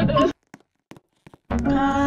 Bye.